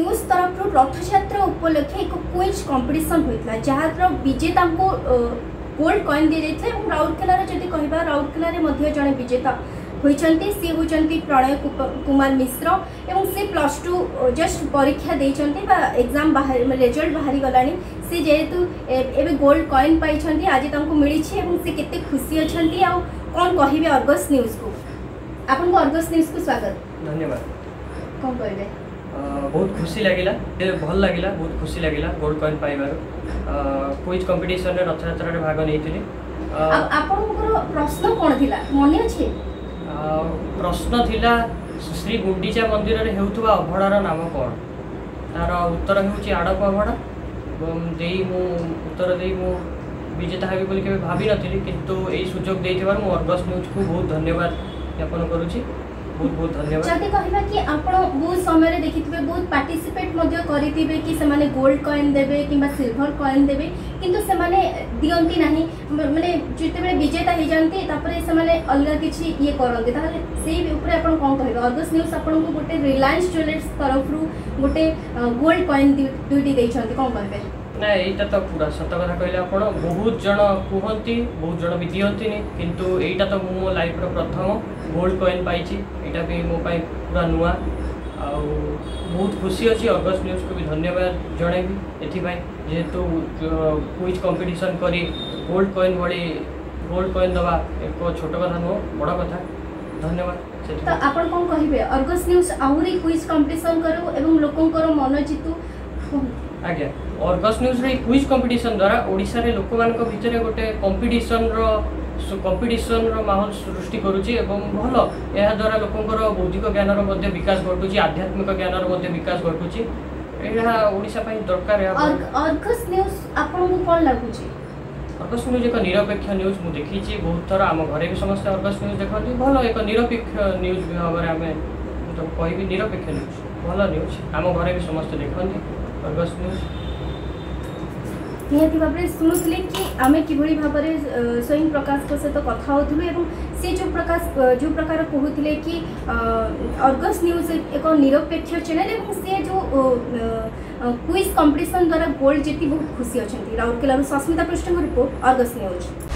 news तरफ रथजात्रा उपलक्षे एक quiz competition होता जहाँ विजेता को गोल्ड कॉइन दी जाइए राउरकेलार जब कह राउरकेलारे विजेता होती सी हूँ प्रणय कुमार मिश्र और सी प्लस टू जस्ट परीक्षा दे एग्जाम बाहर रेजल्ट बाहरी गला सी जेहेतु एवं गोल्ड कॉइन पाई आज तक मिली से कैसे खुशी अच्छा कौन कहे अर्गस न्यूज को आपको अर्गस न्यूज को स्वागत धन्यवाद कौन कहे ବହୁତ ଖୁସି ଲାଗିଲା ଭଲ ଲାଗିଲା ବହୁତ ଖୁସି ଲାଗିଲା ଗୋଲ୍ଡ କଏନ୍ ପାଇବାରୁ କୁଇଜ୍ କମ୍ପିଟିସନରେ ରଥଯାତ୍ରାରେ ଭାଗ ନେଇଥିଲି ଆପଣଙ୍କର ପ୍ରଶ୍ନ କ'ଣ ଥିଲା ମନେ ଅଛି ପ୍ରଶ୍ନ ଥିଲା ଶ୍ରୀ ଗୁଣ୍ଡିଚା ମନ୍ଦିରରେ ହେଉଥିବା ଅଭଡ଼ାର ନାମ କ'ଣ ତାର ଉତ୍ତର ହେଉଛି ଆଡ଼ପ ଅଭଡ଼ା ଏବଂ ଦେଇ ମୁଁ ଉତ୍ତର ଦେଇ ମୁଁ ବିଜେତା ହେବି ବୋଲି କେବେ ଭାବିନଥିଲି କିନ୍ତୁ ଏହି ସୁଯୋଗ ଦେଇଥିବାରୁ ମୁଁ ଅର୍ଗସ୍ ନ୍ୟୁଜ୍କୁ ବହୁତ ଧନ୍ୟବାଦ ଜ୍ଞାପନ କରୁଛି बहुत बहुत धन्यवाद जदि कहबा कि आपण बहुत समय रे देखिथबे बहुत पार्टिसिपेट मध्य करितिबे कि से माने गोल्ड कॉइन देबे किबा सिल्वर कॉइन देबे किंतु से माने दियंती नाही माने जते बेले विजेता हि जानती तापर से माने अलगा किछि ये करनती ताले सेही ऊपर आपण कोन कहबा अर्गस न्यूज आपण को गोटे रिलायंस ज्वेलर्स तरफ रु गोटे गोल्ड कॉइन ड्यूटी देइछन कोन कहबे ना यहाँ तो पूरा सत कथा कहले आपड़ बहुत जन कहती बहुत जन भी दिखती कि यहीटा तो मुझ लाइफ रथम गोल्ड कॉन पाई यहाँ भी मोबाइल पूरा नुआ आ बहुत खुशी अच्छी अगस्त न्यूज को भी धन्यवाद जनइबी एथपाई जेहेतु क्विज कंपिटिशन कर गोल्ड कॉन भाई गोल्ड कॉन दवा एक छोट कथा नुह बड़ कथा धन्यवाद तो आपण कोन अर्गस न्यूज आउरी क्विज कंपटीशन करू एवं मन जितु ଆଜ୍ଞା ଅର୍ଗସ୍ ନ୍ୟୁଜ୍ରେ କୁଇଜ୍ କମ୍ପିଟିସନ୍ ଦ୍ୱାରା ଓଡ଼ିଶାରେ ଲୋକମାନଙ୍କ ଭିତରେ ଗୋଟେ କମ୍ପିଟିସନ୍ର କମ୍ପିଟିସନ୍ର ମାହୋଲ ସୃଷ୍ଟି କରୁଛି ଏବଂ ଭଲ ଏହାଦ୍ୱାରା ଲୋକଙ୍କର ବୌଦ୍ଧିକ ଜ୍ଞାନର ମଧ୍ୟ ବିକାଶ ଘଟୁଛି ଆଧ୍ୟାତ୍ମିକ ଜ୍ଞାନର ମଧ୍ୟ ବିକାଶ ଘଟୁଛି ଏହା ଓଡ଼ିଶା ପାଇଁ ଦରକାର ଅର୍ଗସ୍ ନ୍ୟୁଜ୍ ଆପଣଙ୍କୁ କ'ଣ ଲାଗୁଛି ଅର୍ଗସ୍ ନ୍ୟୁଜ୍ ଏକ ନିରପେକ୍ଷ ନ୍ୟୁଜ୍ ମୁଁ ଦେଖିଛି ବହୁତ ଥର ଆମ ଘରେ ବି ସମସ୍ତେ ଅର୍ଗସ୍ ନ୍ୟୁଜ୍ ଦେଖନ୍ତି ଭଲ ଏକ ନିରପେକ୍ଷ ନ୍ୟୁଜ୍ ଭାବରେ ଆମେ କହିବି ନିରପେକ୍ଷ ନ୍ୟୁଜ୍ ଭଲ ନ୍ୟୁଜ୍ ଆମ ଘରେ ବି ସମସ୍ତେ ଦେଖନ୍ତି और बस ନିହାତି ଭାବରେ ଶୁଣୁଥିଲେ କି ଆମେ କିଭଳି ଭାବରେ ସ୍ୱୟଂ ପ୍ରକାଶଙ୍କ ସହିତ କଥା ହେଉଥିଲୁ ଏବଂ ସେ ଯେଉଁ ପ୍ରକାଶ ଯେଉଁ ପ୍ରକାର କହୁଥିଲେ କି ଅର୍ଗସ୍ ନ୍ୟୁଜ୍ ଏକ ନିରପେକ୍ଷ ଚ୍ୟାନେଲ୍ ଏବଂ ସେ ଯେଉଁ କୁଇଜ୍ କମ୍ପିଟିସନ୍ ଦ୍ୱାରା ଗୋଲ୍ଡ ଜିତି ବହୁତ ଖୁସି ଅଛନ୍ତି ରାଉରକେଲାରୁ ସସ୍ମିତା ପୃଷ୍ଠଙ୍କ ରିପୋର୍ଟ ଅର୍ଗସ୍ ନ୍ୟୁଜ୍